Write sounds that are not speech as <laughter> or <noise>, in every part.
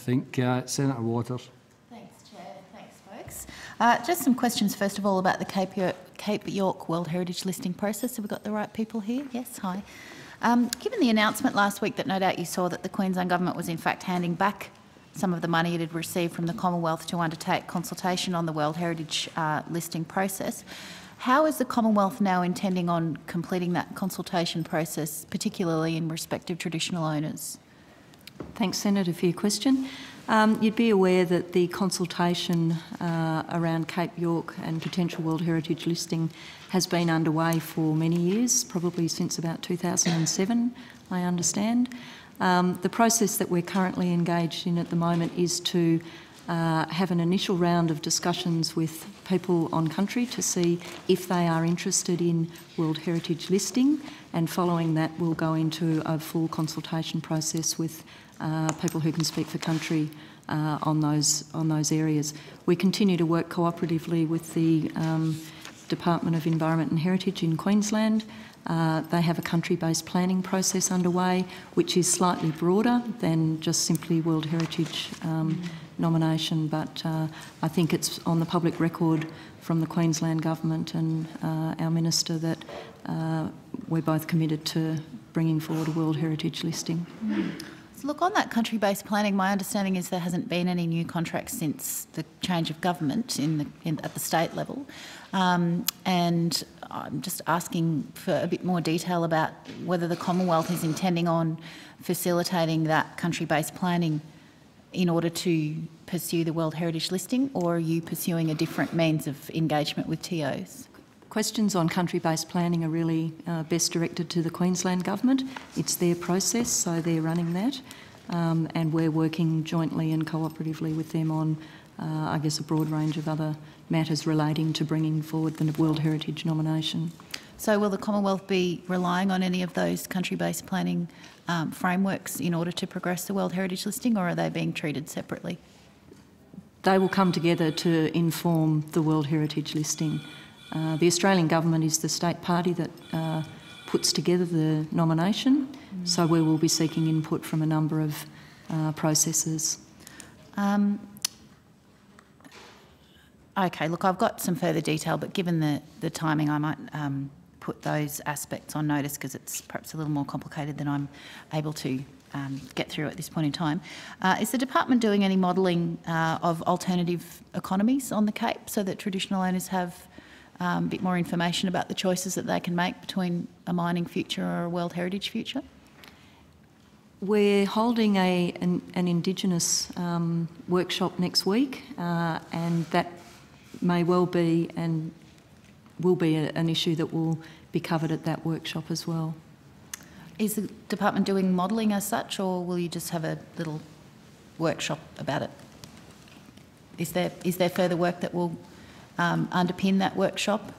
think. Uh, Senator Waters. Thanks, Chair. Thanks, folks. Uh, just some questions, first of all, about the Cape York, Cape York World Heritage listing process. Have we got the right people here? Yes, hi. Um, given the announcement last week that no doubt you saw that the Queensland Government was in fact handing back some of the money it had received from the Commonwealth to undertake consultation on the World Heritage uh, listing process, how is the Commonwealth now intending on completing that consultation process, particularly in respect of traditional owners? Thanks, Senator, for your question. Um, you'd be aware that the consultation uh, around Cape York and potential World Heritage listing has been underway for many years, probably since about 2007, I understand. Um, the process that we're currently engaged in at the moment is to uh, have an initial round of discussions with people on country to see if they are interested in World Heritage listing, and following that, we'll go into a full consultation process with uh, people who can speak for country uh, on those on those areas. We continue to work cooperatively with the um, Department of Environment and Heritage in Queensland. Uh, they have a country-based planning process underway, which is slightly broader than just simply World Heritage um, nomination. But uh, I think it's on the public record from the Queensland government and uh, our minister that uh, we're both committed to bringing forward a World Heritage listing. So look, on that country-based planning, my understanding is there hasn't been any new contracts since the change of government in the, in, at the state level. Um, and I'm just asking for a bit more detail about whether the Commonwealth is intending on facilitating that country-based planning in order to pursue the World Heritage listing, or are you pursuing a different means of engagement with TOs? Questions on country-based planning are really uh, best directed to the Queensland Government. It's their process, so they're running that. Um, and we're working jointly and cooperatively with them on, uh, I guess, a broad range of other matters relating to bringing forward the World Heritage nomination. So will the Commonwealth be relying on any of those country-based planning um, frameworks in order to progress the World Heritage listing, or are they being treated separately? They will come together to inform the World Heritage listing. Uh, the Australian government is the state party that uh, puts together the nomination, mm. so we will be seeking input from a number of uh, processes. Um, okay, look, I've got some further detail, but given the, the timing, I might um, put those aspects on notice because it's perhaps a little more complicated than I'm able to um, get through at this point in time. Uh, is the department doing any modelling uh, of alternative economies on the Cape so that traditional owners have um, a bit more information about the choices that they can make between a mining future or a World Heritage future? We're holding a, an, an Indigenous um, workshop next week, uh, and that may well be and will be a, an issue that will be covered at that workshop as well. Is the department doing modelling as such, or will you just have a little workshop about it? Is there is there further work that will um, underpin that workshop?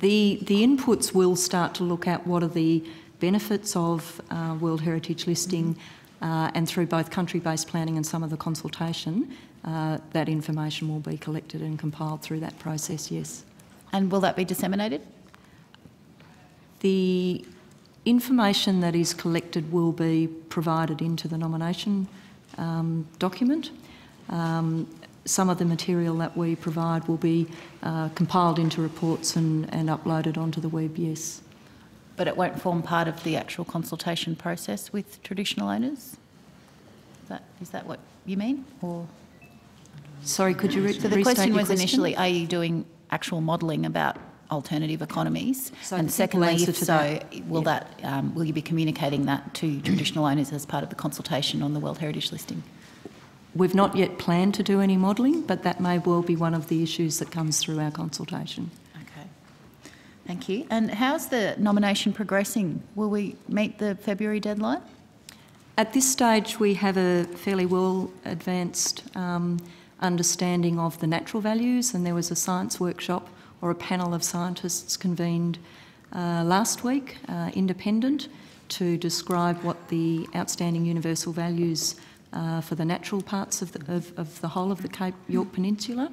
The, the inputs will start to look at what are the benefits of uh, World Heritage listing uh, and through both country-based planning and some of the consultation, uh, that information will be collected and compiled through that process, yes. And will that be disseminated? The information that is collected will be provided into the nomination um, document. Um, some of the material that we provide will be uh, compiled into reports and, and uploaded onto the web, yes. But it won't form part of the actual consultation process with traditional owners? Is that, is that what you mean? Or Sorry, could you re- So the question was question? initially, are you doing actual modelling about alternative economies? So and secondly, if so, that, will yeah. that um, will you be communicating that to <clears throat> traditional owners as part of the consultation on the World Heritage listing? We've not yet planned to do any modelling, but that may well be one of the issues that comes through our consultation. Okay. Thank you. And how's the nomination progressing? Will we meet the February deadline? At this stage, we have a fairly well advanced um, understanding of the natural values, and there was a science workshop or a panel of scientists convened uh, last week, uh, independent, to describe what the outstanding universal values uh, for the natural parts of the, of, of the whole of the Cape York Peninsula.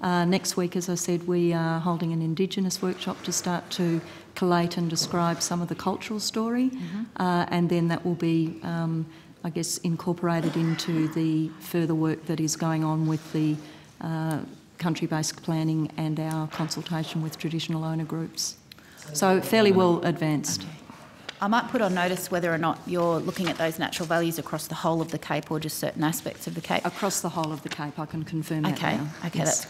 Uh, next week, as I said, we are holding an Indigenous workshop to start to collate and describe some of the cultural story, mm-hmm. uh, and then that will be um, I guess, incorporated into the further work that is going on with the uh, country-based planning and our consultation with traditional owner groups. So fairly well advanced. I might put on notice whether or not you're looking at those natural values across the whole of the Cape or just certain aspects of the Cape. Across the whole of the Cape, I can confirm that Okay, now. okay, Yes. that's